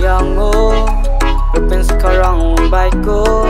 sayang oh Rupin sekarang baik oh.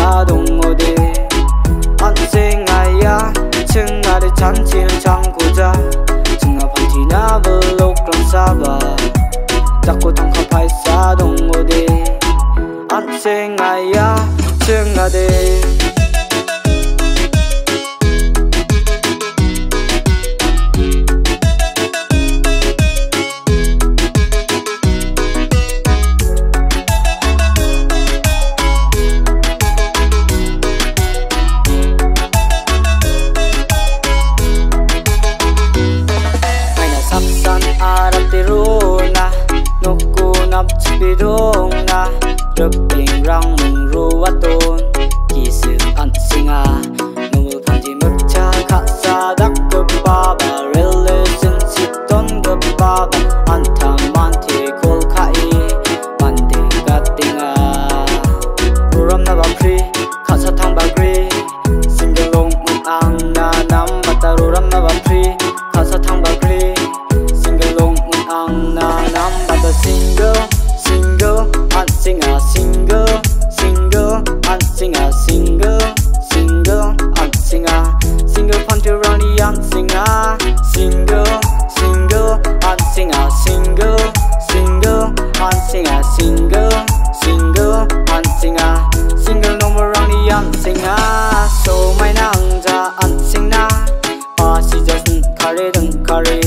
sa dong o de An sing ai ya Chung a de chan chin an chang ko ja Chung a pan chi na ba Chắc cô thang ka pai sa dong o đi? An sing ai ya Chung nasaksan arap tiruna Nuku nap chipirong na Ruping rang mung sing a single Single An a single Single An a Single no more on rani an a So, my nang ja an na Pa si just kare dun kare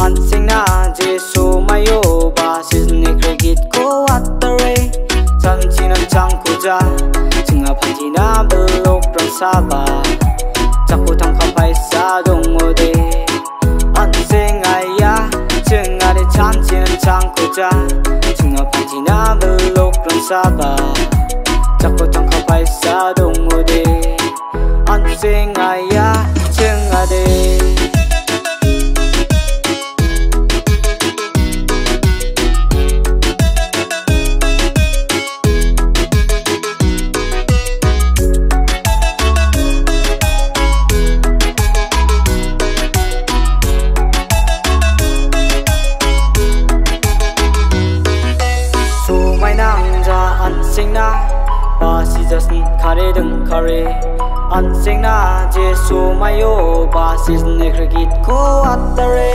An na je so my yo ba si ne cricket ko at the ray. Chan chin an chang ku ja. Chinga panti na belok rang sa ba. Chinga de chan chin an chang ko ja Chinga panti na belok xa sa chắc có ko thang ka xa đông dong o de An ya Chinga de So खरे अनसिंना जे सोमयो बासिस नेख्र गीतको अत्तरे